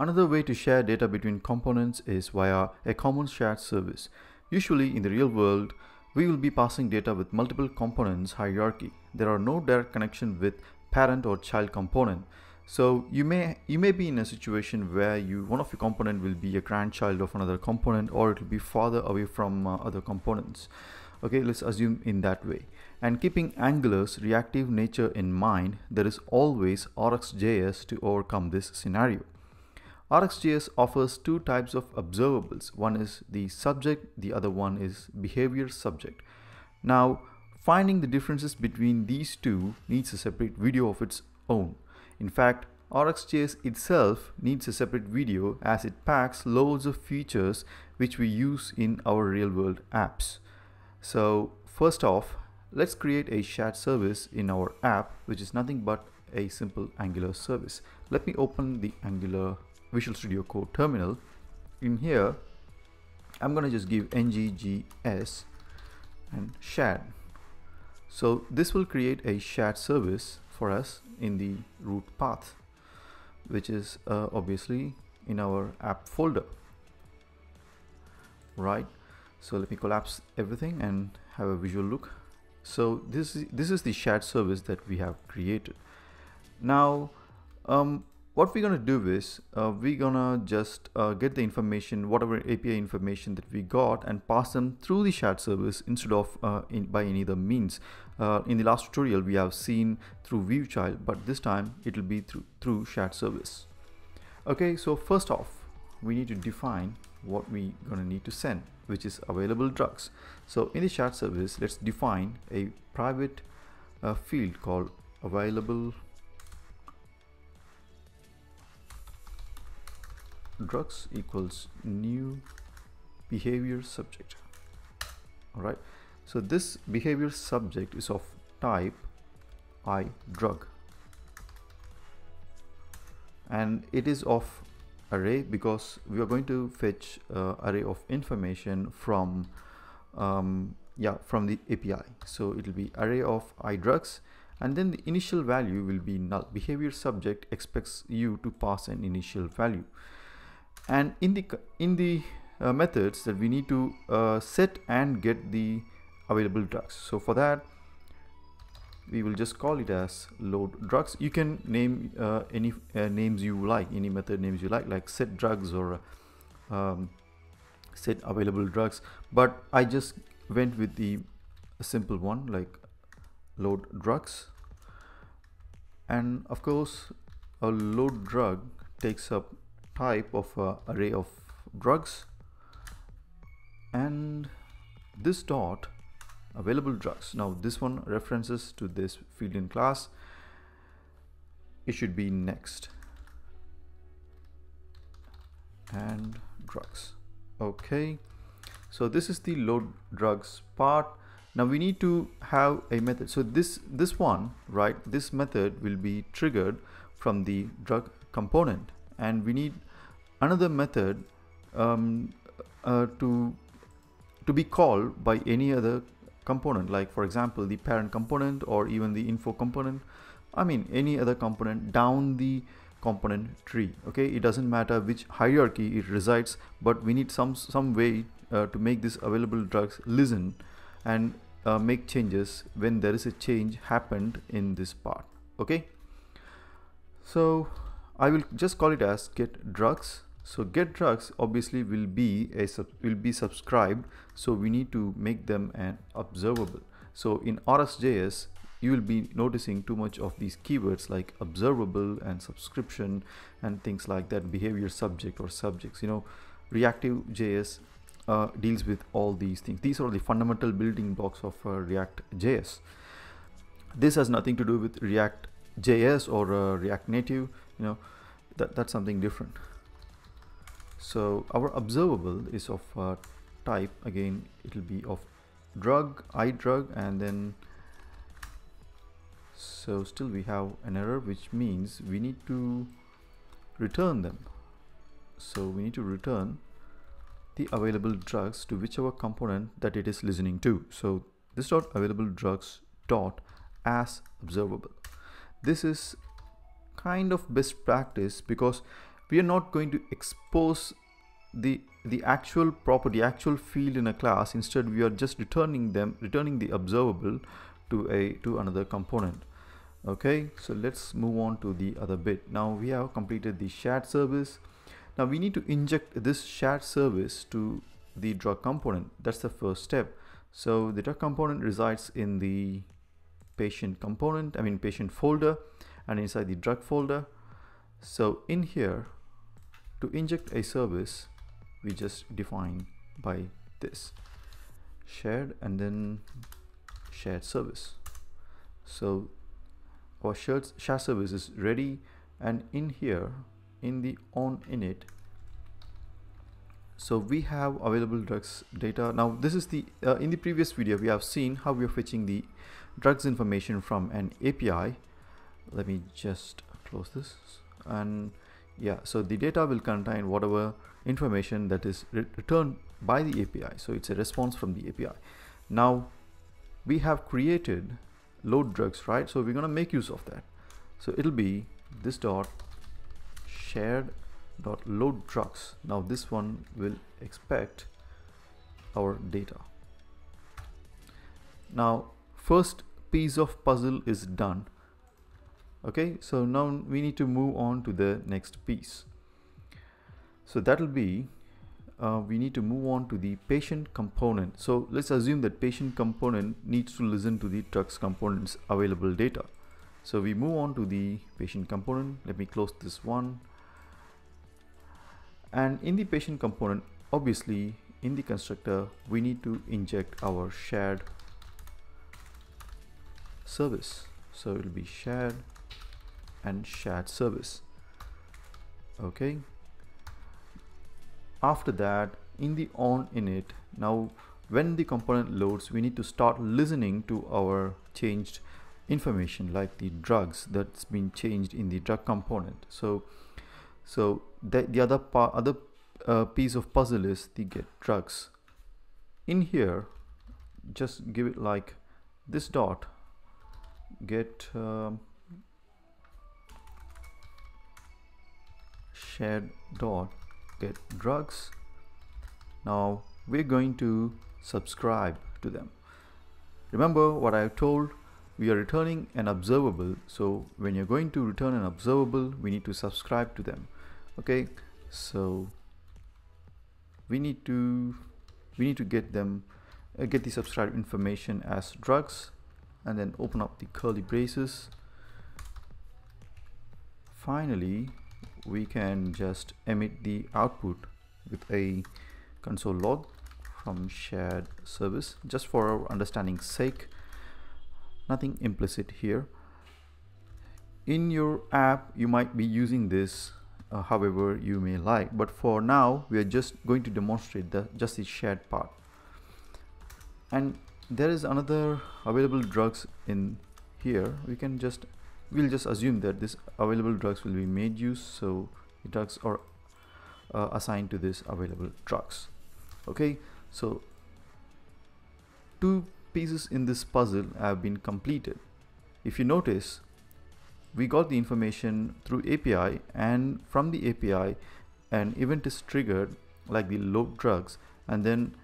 Another way to share data between components is via a common shared service. Usually in the real world, we will be passing data with multiple components hierarchy. There are no direct connection with parent or child component. So you may you may be in a situation where you one of your component will be a grandchild of another component or it will be farther away from uh, other components. Okay, let's assume in that way. And keeping Angular's reactive nature in mind, there is always RxJS to overcome this scenario. RxJS offers two types of observables. One is the subject, the other one is behavior subject. Now, finding the differences between these two needs a separate video of its own. In fact, RxJS itself needs a separate video as it packs loads of features which we use in our real-world apps. So first off, let's create a shared service in our app which is nothing but a simple Angular service. Let me open the Angular Visual Studio Code terminal. In here, I'm going to just give nggs and shared. So this will create a shared service for us in the root path, which is uh, obviously in our app folder, right? So let me collapse everything and have a visual look. So this is, this is the shared service that we have created. Now, um, what we're gonna do is uh, we're gonna just uh, get the information whatever API information that we got and pass them through the shared service instead of uh, in, by any other means. Uh, in the last tutorial we have seen through view child but this time it will be through through shared service. Okay so first off we need to define what we gonna need to send which is available drugs. So in the shared service let's define a private uh, field called available drugs equals new behavior subject. All right so this behavior subject is of type i drug. And it is of array because we are going to fetch uh, array of information from um, yeah from the API so it will be array of i drugs. And then the initial value will be null. Behavior subject expects you to pass an initial value and in the in the uh, methods that we need to uh, set and get the available drugs. So for that we will just call it as load drugs. You can name uh, any uh, names you like any method names you like like set drugs or um, set available drugs. But I just went with the simple one like load drugs. And of course a load drug takes up type of uh, array of drugs. And this dot available drugs. Now this one references to this field in class. It should be next. And drugs. Okay. So this is the load drugs part. Now we need to have a method. So this this one right this method will be triggered from the drug component. And we need another method um, uh, to to be called by any other component like for example the parent component or even the info component I mean any other component down the component tree okay? It doesn't matter which hierarchy it resides but we need some some way uh, to make this available drugs listen and uh, make changes when there is a change happened in this part okay? So I will just call it as get drugs so get drugs obviously will be a will be subscribed so we need to make them an observable. So in RxJS you will be noticing too much of these keywords like observable and subscription and things like that behavior subject or subjects. You know reactive JS uh, deals with all these things. These are the fundamental building blocks of uh, React JS this has nothing to do with React JS or uh, React Native you know that that's something different so our observable is of uh, type again it will be of drug i drug and then so still we have an error which means we need to return them. So we need to return the available drugs to whichever component that it is listening to. So this dot available drugs dot as observable. This is kind of best practice because we are not going to expose the the actual property actual field in a class. Instead we are just returning them returning the observable to a to another component. Okay? So let's move on to the other bit. Now we have completed the shared service. Now we need to inject this shared service to the drug component. That's the first step. So the drug component resides in the patient component I mean patient folder and inside the drug folder. So in here to inject a service we just define by this. Shared and then shared service. So our shared, service is ready and in here in the on init. So we have available drugs data. Now this is the uh, in the previous video we have seen how we are fetching the drugs information from an API let me just close this. And yeah so the data will contain whatever information that is re returned by the API so it's a response from the API now we have created load drugs right? So we're going to make use of that. So it'll be this dot shared dot load drugs. Now this one will expect our data. Now first piece of puzzle is done okay so now we need to move on to the next piece. So that'll be uh, we need to move on to the patient component. So let's assume that patient component needs to listen to the drugs components available data. So we move on to the patient component. Let me close this one. And in the patient component obviously in the constructor we need to inject our shared service. So it will be shared and shared service. Okay. After that in the on init now when the component loads we need to start listening to our changed information like the drugs that's been changed in the drug component. So so the, the other part other uh, piece of puzzle is the get drugs. In here just give it like this dot get um, shared dot get drugs. Now we're going to subscribe to them. Remember what I told? We are returning an observable. So when you're going to return an observable we need to subscribe to them. Okay? So we need to we need to get them uh, get the subscribe information as drugs and then open up the curly braces. Finally we can just emit the output with a console log from shared service. Just for our understanding sake nothing implicit here. In your app you might be using this uh, however you may like but for now we are just going to demonstrate the just the shared part. And there is another available drugs in here. We can just we'll just assume that this available drugs will be made use so the drugs are uh, assigned to this available drugs. Okay? So two pieces in this puzzle have been completed. If you notice we got the information through API and from the API an event is triggered like the load drugs and then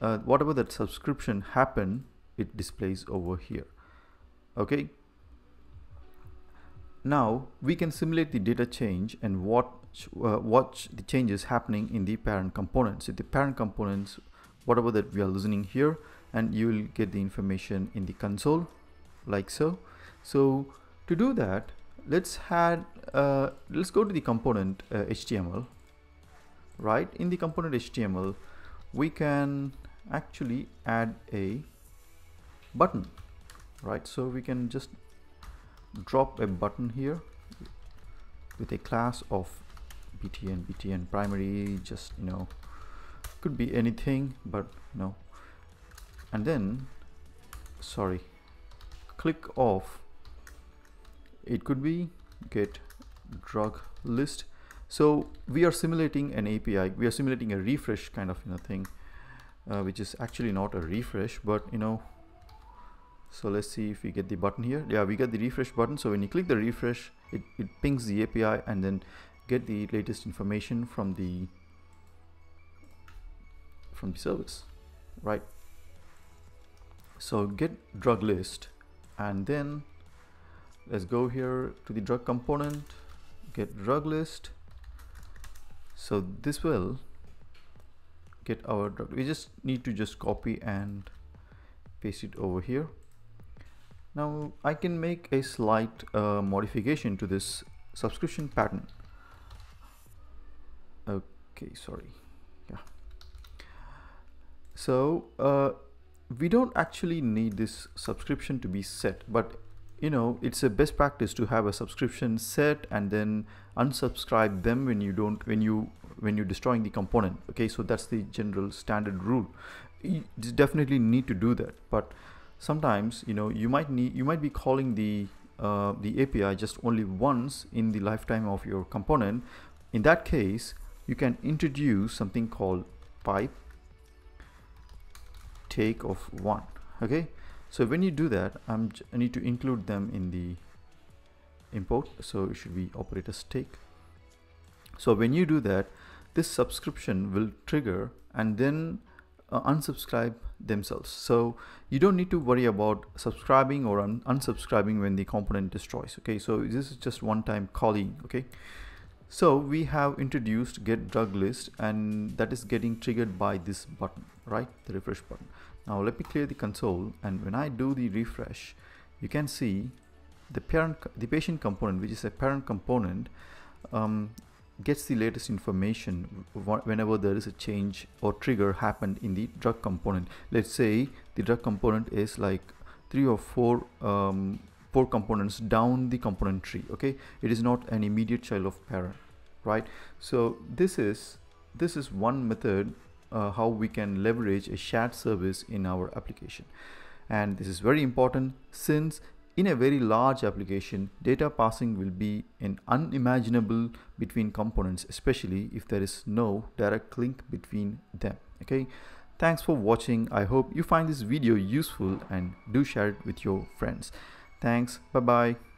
uh, whatever that subscription happened it displays over here. Okay now we can simulate the data change and watch uh, watch the changes happening in the parent components. So the parent components, whatever that we are listening here, and you will get the information in the console, like so. So to do that, let's add uh, let's go to the component uh, HTML. Right in the component HTML, we can actually add a button. Right, so we can just drop a button here with a class of btn btn primary just you know could be anything but no and then sorry click off. It could be get drug list. So we are simulating an API we are simulating a refresh kind of you know thing uh, which is actually not a refresh but you know so let's see if we get the button here. Yeah we get the refresh button. So when you click the refresh it, it pings the API and then get the latest information from the from the service right? So get drug list and then let's go here to the drug component get drug list. So this will get our drug. We just need to just copy and paste it over here now I can make a slight uh, modification to this subscription pattern. Okay sorry. Yeah. So uh, we don't actually need this subscription to be set but you know it's a best practice to have a subscription set and then unsubscribe them when you don't when you when you're destroying the component. Okay so that's the general standard rule. You definitely need to do that but sometimes you know you might need you might be calling the uh, the API just only once in the lifetime of your component. In that case you can introduce something called pipe take of one okay? So when you do that I'm I need to include them in the import so it should be operator take. So when you do that this subscription will trigger and then uh, unsubscribe themselves. So you don't need to worry about subscribing or un unsubscribing when the component destroys okay? So this is just one time calling okay? So we have introduced get drug list and that is getting triggered by this button right? The refresh button. Now let me clear the console and when I do the refresh you can see the parent the patient component which is a parent component um, gets the latest information whenever there is a change or trigger happened in the drug component. Let's say the drug component is like three or four um, four components down the component tree okay? It is not an immediate child of parent right? So this is this is one method uh, how we can leverage a shared service in our application. And this is very important since in a very large application, data passing will be an unimaginable between components, especially if there is no direct link between them. Okay. Thanks for watching. I hope you find this video useful and do share it with your friends. Thanks. Bye-bye.